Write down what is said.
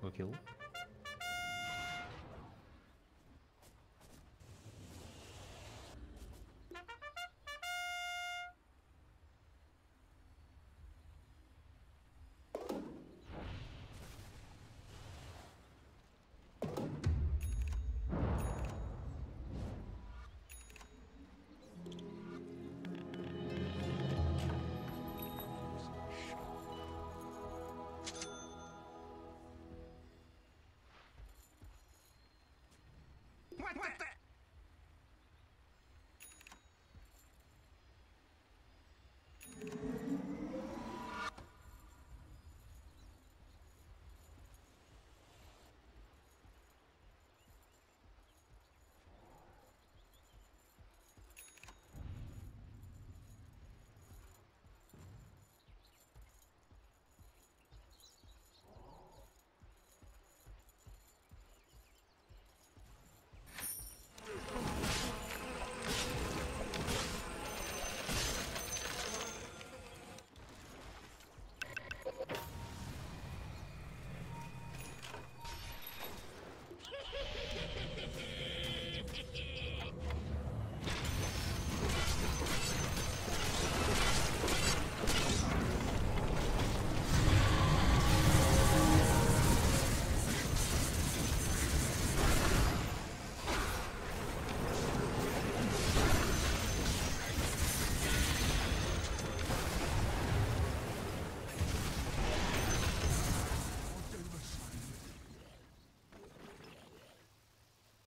com aquilo.